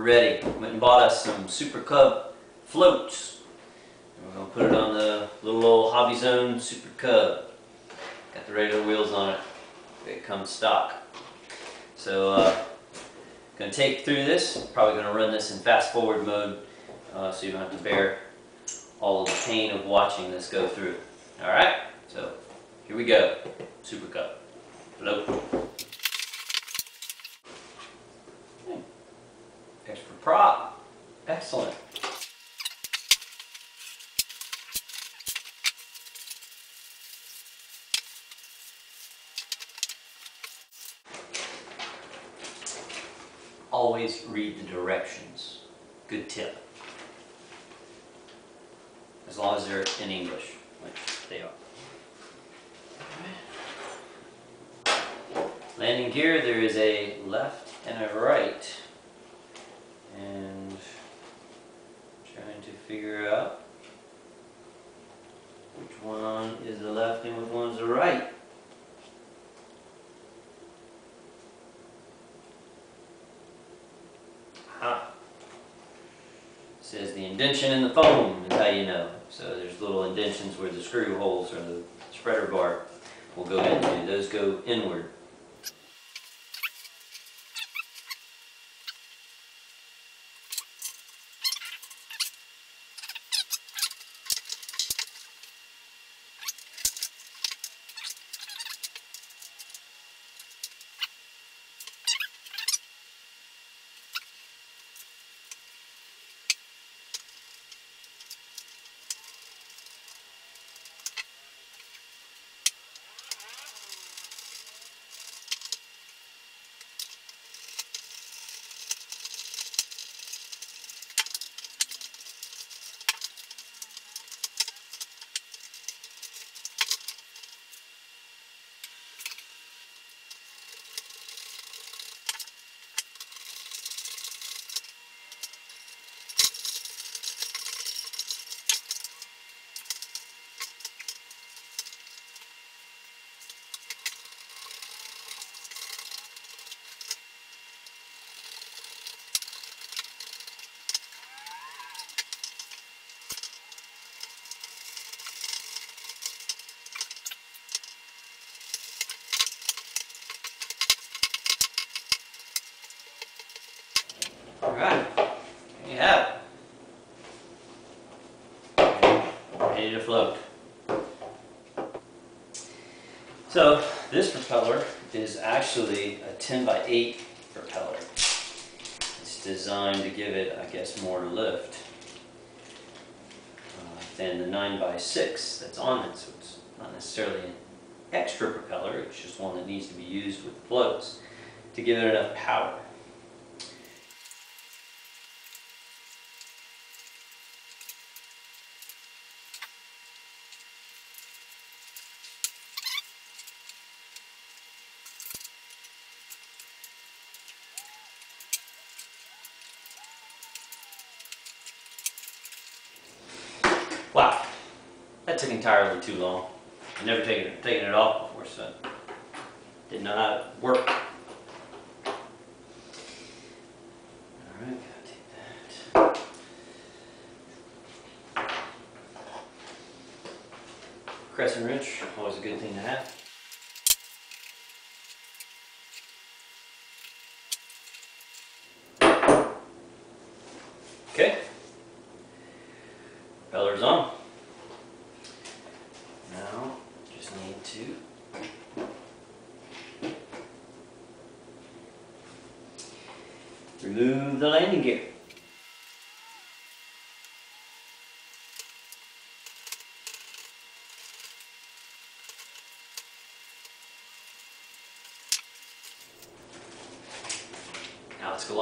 ready. Went and bought us some Super Cub floats. And we're gonna put it on the little old Hobby Zone Super Cub. Got the regular wheels on it. It comes stock. So, uh, gonna take through this. Probably gonna run this in fast forward mode, uh, so you don't have to bear all of the pain of watching this go through. All right. So, here we go. Super Cub. Float. Extra prop. Excellent. Always read the directions. Good tip. As long as they're in English, which they are. Landing gear, there is a left and a right. And trying to figure out which one is the left and which one's the right. Aha. Says the indention in the foam is how you know. So there's little indentions where the screw holes or the spreader bar will go into. Those go inward. You have it. Ready to float. So this propeller is actually a 10 by 8 propeller. It's designed to give it, I guess, more lift uh, than the 9 by 6 that's on it. So it's not necessarily an extra propeller, it's just one that needs to be used with floats to give it enough power. Wow, that took entirely too long. I've never taken it, taken it off before, so didn't know how it worked. All right, gotta that. Crescent wrench, always a good thing to have. Okay. On. Now, just need to remove the landing gear. Now let's go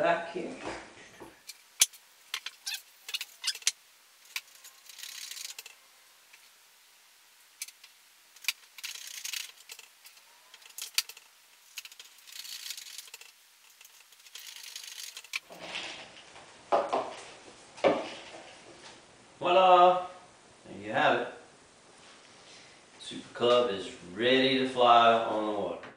back here. Voila! There you have it. Super Cub is ready to fly on the water.